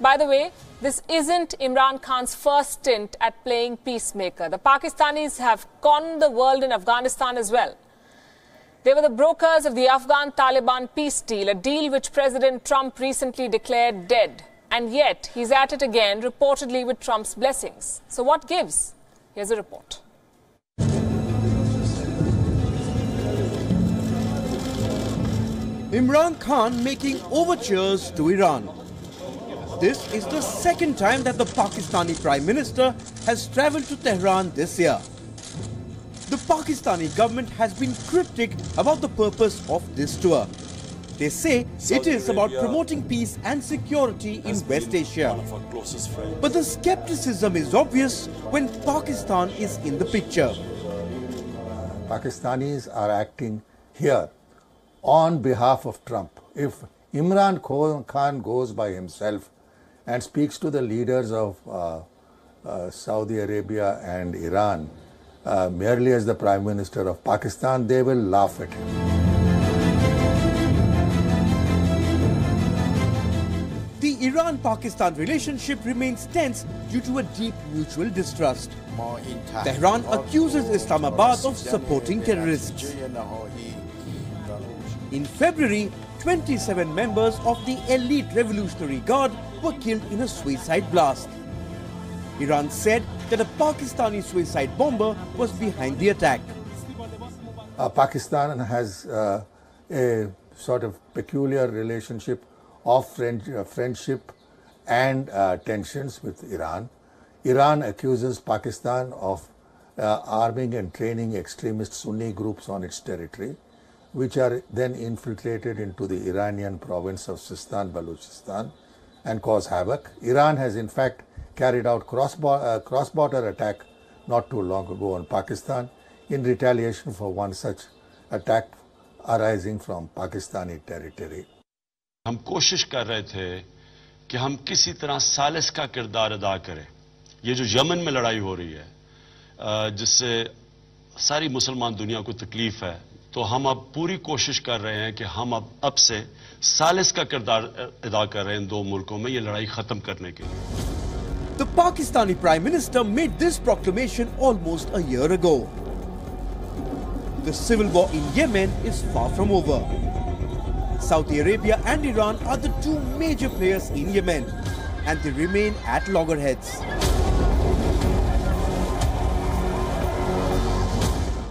By the way, this isn't Imran Khan's first stint at playing peacemaker. The Pakistanis have conned the world in Afghanistan as well. They were the brokers of the Afghan Taliban peace deal, a deal which President Trump recently declared dead. And yet, he's at it again, reportedly with Trump's blessings. So, what gives? Here's a report. Imran Khan making overtures to Iran. This is the second time that the Pakistani Prime Minister has travelled to Tehran this year. The Pakistani government has been cryptic about the purpose of this tour. They say it is about promoting peace and security in West Asia. But the skepticism is obvious when Pakistan is in the picture. Pakistanis are acting here on behalf of Trump. If Imran Khan goes by himself and speaks to the leaders of uh, uh, Saudi Arabia and Iran uh, merely as the Prime Minister of Pakistan, they will laugh at him. The Iran-Pakistan relationship remains tense due to a deep mutual distrust. Tehran accuses Islamabad of supporting terrorists. In February, 27 members of the elite Revolutionary Guard were killed in a suicide blast. Iran said that a Pakistani suicide bomber was behind the attack. Uh, Pakistan has uh, a sort of peculiar relationship of friend, uh, friendship and uh, tensions with Iran. Iran accuses Pakistan of uh, arming and training extremist Sunni groups on its territory which are then infiltrated into the Iranian province of Sistan Balochistan and cause havoc. Iran has in fact carried out cross-border, uh, cross-border attack not too long ago on Pakistan in retaliation for one such attack arising from Pakistani territory. हम कोशिश कर रहे थे कि हम किसी तरह सालिस का किरदार अदा करें ये जो यमन में लड़ाई हो रही है जिससे सारी मुसलमान दुनिया को तकलीफ है तो हम अब पूरी कोशिश कर रहे हैं कि हम अब अब से सालिस का किरदार अदा कर रहे हैं दो मुल्कों में ये लड़ाई खत्म करने के लिए The Pakistani Prime Minister made this proclamation almost a year ago. The civil war in Yemen is far from over. Saudi Arabia and Iran are the two major players in Yemen and they remain at loggerheads.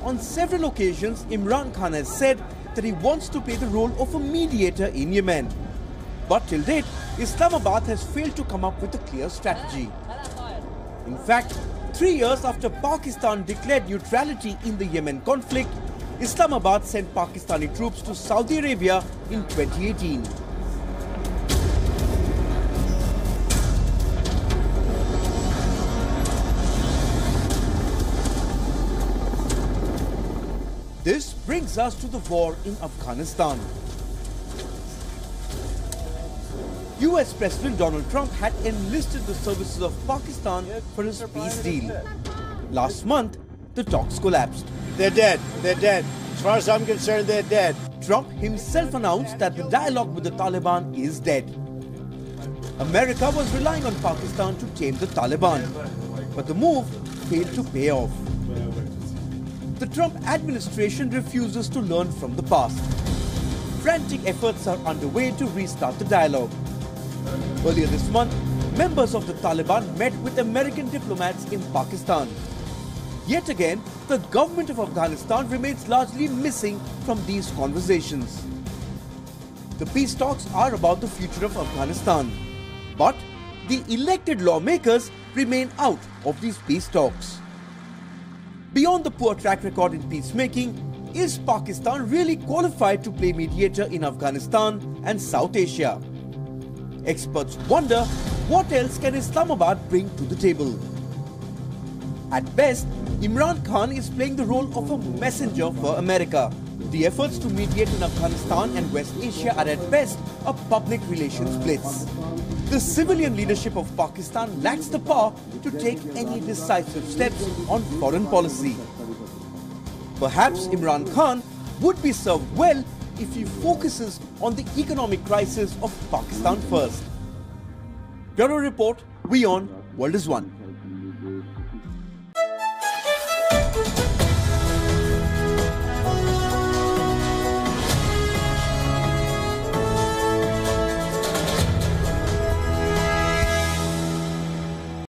On several occasions, Imran Khan has said that he wants to play the role of a mediator in Yemen. But till date, Islamabad has failed to come up with a clear strategy. In fact, three years after Pakistan declared neutrality in the Yemen conflict, Islamabad sent Pakistani troops to Saudi Arabia in 2018. This brings us to the war in Afghanistan. US President Donald Trump had enlisted the services of Pakistan for his peace deal. Last month, the talks collapsed. They're dead. They're dead. As far as I'm concerned, they're dead. Trump himself announced that the dialogue with the Taliban is dead. America was relying on Pakistan to tame the Taliban, but the move failed to pay off the Trump administration refuses to learn from the past. Frantic efforts are underway to restart the dialogue. Earlier this month, members of the Taliban met with American diplomats in Pakistan. Yet again, the government of Afghanistan remains largely missing from these conversations. The peace talks are about the future of Afghanistan. But the elected lawmakers remain out of these peace talks. Beyond the poor track record in peacemaking, is Pakistan really qualified to play mediator in Afghanistan and South Asia? Experts wonder what else can Islamabad bring to the table? At best, Imran Khan is playing the role of a messenger for America. The efforts to mediate in Afghanistan and West Asia are at best a public relations blitz. The civilian leadership of Pakistan lacks the power to take any decisive steps on foreign policy. Perhaps Imran Khan would be served well if he focuses on the economic crisis of Pakistan first. Bureau Report, WION, World is One.